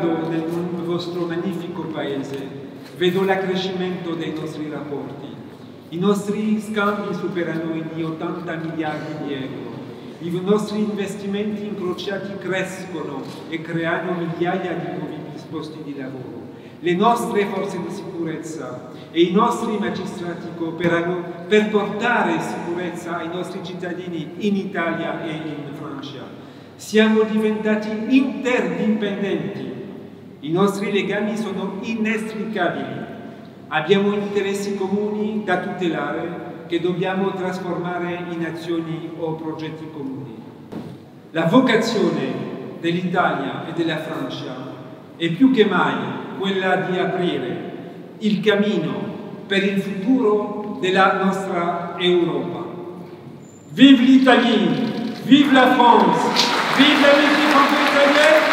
vado nel vostro magnifico paese, vedo l'accrescimento dei nostri rapporti. I nostri scambi superano i 80 miliardi di euro. I nostri investimenti incrociati crescono e creano migliaia di nuovi posti di lavoro. Le nostre forze di sicurezza e i nostri magistrati cooperano per portare sicurezza ai nostri cittadini in Italia e in Francia. Siamo diventati interdipendenti i nostri legami sono inestricabili. Abbiamo interessi comuni da tutelare che dobbiamo trasformare in azioni o progetti comuni. La vocazione dell'Italia e della Francia è più che mai quella di aprire il cammino per il futuro della nostra Europa. Vive l'Italie, vive la France, vive l'équipe italienne,